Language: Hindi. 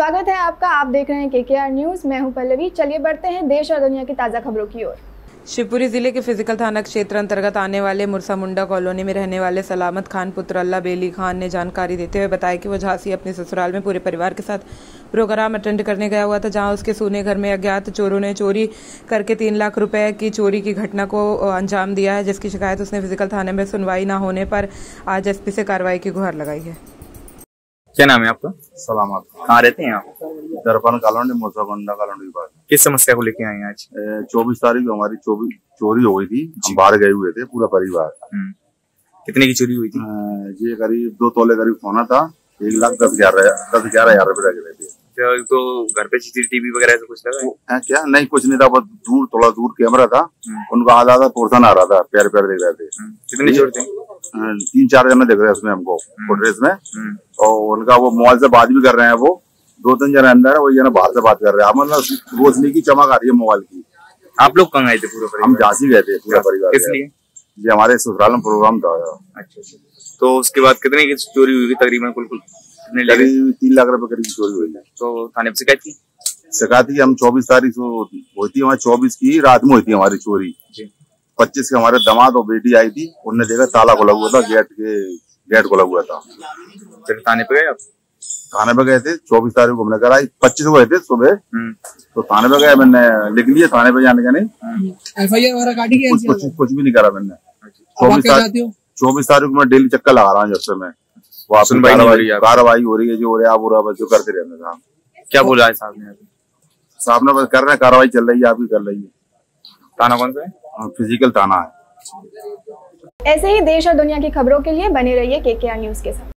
स्वागत है आपका। आप देख रहे हैं के के आर न्यूज़। मैं हूँ पल्लवी। चलिए बढ़ते हैं देश और दुनिया की ताज़ा खबरों की ओर। शिवपुरी ज़िले के फ़िज़िकल थाना क्षेत्र अंतर्गत आने वाले मुरसा मुंडा कॉलोनी में रहने वाले सलामत खान पुत्र अल्लाह बेली खान ने जानकारी देते हुए बताया कि वो झांसी अपने ससुराल में पूरे परिवार के साथ प्रोग्राम अटेंड करने गया हुआ था, जहाँ उसके सोने घर में अज्ञात चोरों ने चोरी करके तीन लाख रुपए की चोरी की घटना को अंजाम दिया है, जिसकी शिकायत उसने फ़िज़िकल थाने में सुनवाई न होने पर आज एसपी से कार्रवाई की गुहार लगाई है। क्या नाम है आपका? सलामत कहाँ रहते हैं आप? दरपन कॉलोनी मोसागोंडा कॉलोनी के पास किस समस्या को लेके आए हैं आज? चौबीस तारीख को हमारी चोरी हो गई थी। हम बाहर गए हुए थे पूरा परिवार। हम्म। कितने की चोरी हुई थी? ये करीब दो तोले करीब होना था। एक लाख दस ग्यारह दस ग्यारह हज़ार रुपए लगे थे। तो, तो घर पे सीसीटीवी वगैरह ऐसा कुछ लगा है? क्या? नहीं कुछ नहीं था बस दूर थोड़ा दूर कैमरा था। हम्म। उनका आधा आधा पोर्सन आ रहा था प्यार प्यार देख रहे थे। हम्म। कितने चोर थे? तीन चार जने देख रहे हैं उसमें हमको फुटेज में। हम्म। और उनका वो मोबाइल से बात भी कर रहे हैं वो दो तीन जने अंदर है वही जने बाहर से बात कर रहे हैं। मतलब रोशनी की चमक आ रही है मोबाइल की। आप लोग कहाँ आए थे पूरे परिवार? हम झांसी गए थे पूरा परिवार गए। ये हमारे ससुराल में प्रोग्राम था। अच्छा अच्छा। तो उसके बाद कितने की चोरी हुई थी तकरीबन कुल कुल? कितने लगे? करीब तीन लाख रुपए करीब चोरी हुई है। तो थाने पे शिकायत की? शिकायत की हम चौबीस तारीख को हुई थी हमारी चौबीस की रात में हुई थी हमारी चोरी। जी। पच्चीस के हमारे दामाद और बेटी आई थी उनने देखा ताला खुला हुआ था गेट के गेट खुला हुआ था। फिर थाने पे गए आप? थाने पे गए थे चौबीस तारीख को हमने करा पच्चीस को गए थे सुबह। हम्म। तो थाने पे गए मैंने लिख लिया थाने पे जाने का नहीं। एफ़ आई आर वगैरह काटी गई कुछ कुछ भी नहीं करा मैंने। अच्छा। चौबीस तारीख चौबीस तारीख को मैं डेली चक्कर लगा रहा हूँ जब से मैं। वहाँ पे हो है कार्रवाई कार्रवाई हो रही है जो हो रहा है आप रहा जो करते रहते हैं साहब क्या बोला है साहब ने साहब ने बस कर रहे हैं कार्रवाई चल रही है आप आपकी कर रही है। ताना कौन सा है? फ़िज़िकल ताना है। ऐसे ही देश और दुनिया की खबरों के लिए बने रहिए के न्यूज़ के साथ।